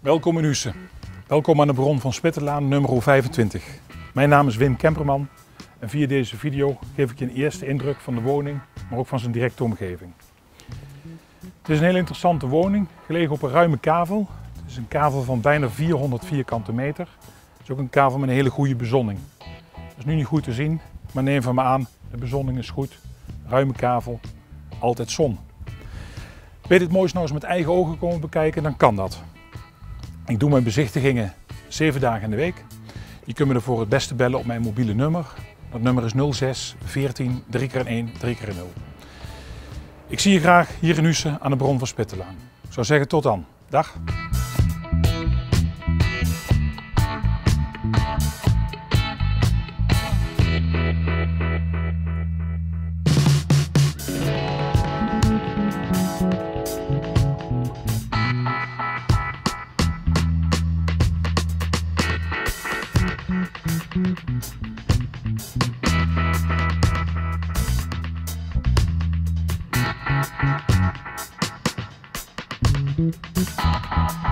Welkom in Husse. Welkom aan de bron van Spitterlaan nummer 25. Mijn naam is Wim Kemperman en via deze video geef ik je een eerste indruk van de woning, maar ook van zijn directe omgeving. Het is een heel interessante woning, gelegen op een ruime kavel. Het is een kavel van bijna 400 vierkante meter. Het is ook een kavel met een hele goede bezonning. Dat is nu niet goed te zien, maar neem van me aan, de bezonning is goed. Ruime kavel, altijd zon. Weet het mooiste nou eens met eigen ogen komen bekijken, dan kan dat. Ik doe mijn bezichtigingen 7 dagen in de week. Je kunt me ervoor het beste bellen op mijn mobiele nummer. Dat nummer is 06 14 3 x 1 3 x 0. Ik zie je graag hier in Husse aan de bron van Spittelaan. Ik zou zeggen tot dan. Dag. Thank you.